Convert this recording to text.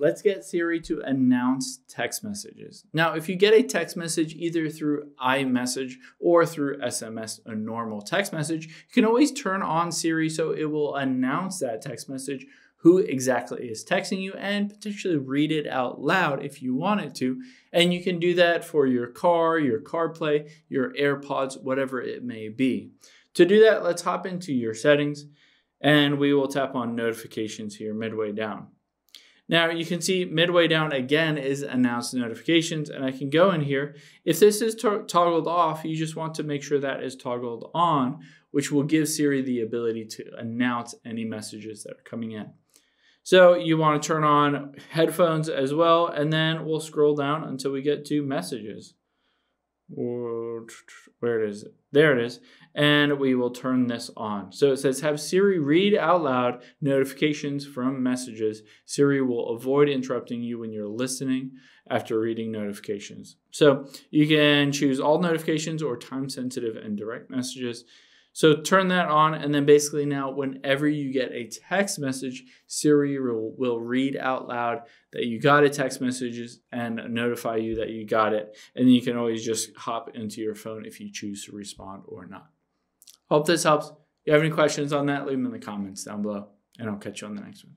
let's get Siri to announce text messages. Now, if you get a text message either through iMessage or through SMS, a normal text message, you can always turn on Siri so it will announce that text message who exactly is texting you and potentially read it out loud if you want it to. And you can do that for your car, your CarPlay, your AirPods, whatever it may be. To do that, let's hop into your settings and we will tap on notifications here midway down. Now you can see midway down again is announced notifications and I can go in here. If this is toggled off, you just want to make sure that is toggled on, which will give Siri the ability to announce any messages that are coming in. So you want to turn on headphones as well, and then we'll scroll down until we get to messages. Where it is? There it is. And we will turn this on. So it says have Siri read out loud notifications from messages. Siri will avoid interrupting you when you're listening after reading notifications. So you can choose all notifications or time sensitive and direct messages. So turn that on, and then basically now, whenever you get a text message, Siri will, will read out loud that you got a text message and notify you that you got it. And then you can always just hop into your phone if you choose to respond or not. Hope this helps. If you have any questions on that, leave them in the comments down below, and I'll catch you on the next one.